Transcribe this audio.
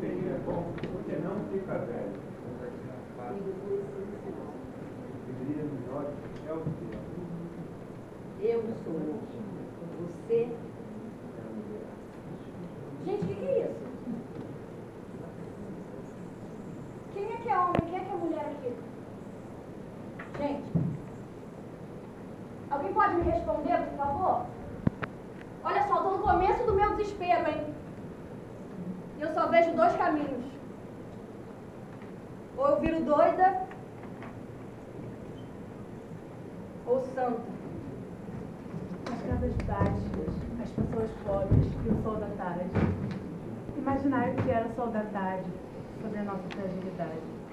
seria bom, porque não fica velho. É Eu sou. Você. Gente, o que, que é isso? Quem é que é homem? Quem é que é mulher aqui? Gente. Alguém pode me responder, por favor? Olha só, tô no começo do meu desespero, eu só vejo dois caminhos. Ou eu viro doida, ou santa. As casas baixas, as pessoas pobres e o sol da tarde. Imaginar o que era o sol da tarde sobre a nossa fragilidade.